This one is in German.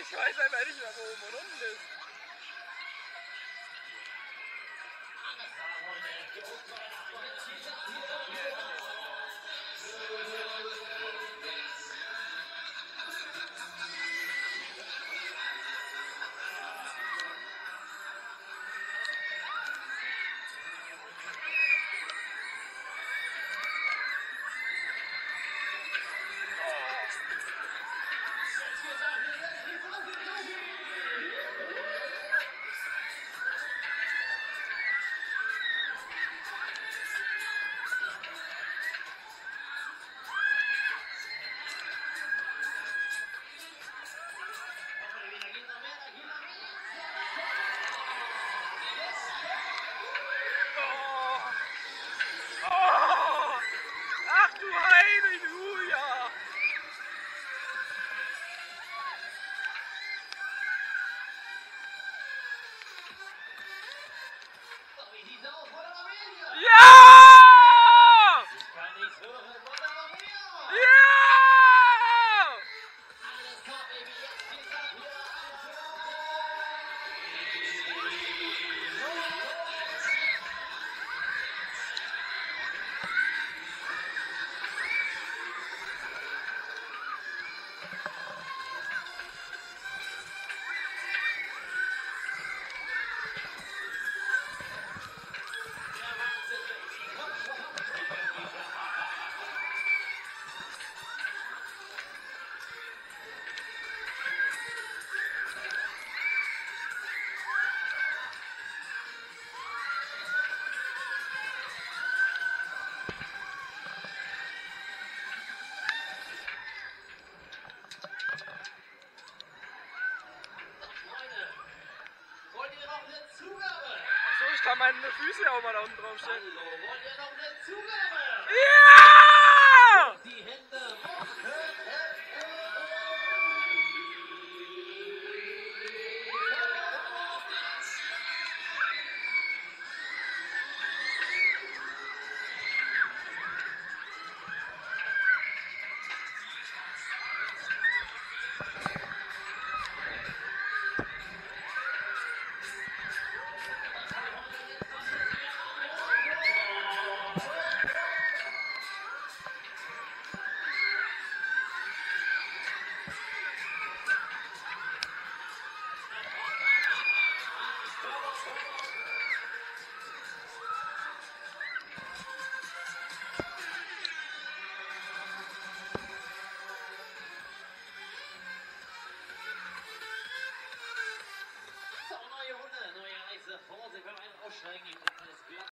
ich weiß einfach nicht wo oben und unten ist. Ja! Kann meine Füße auch mal da unten drauf stellen. Hallo, wollt ihr noch eine Zugabe? Ja!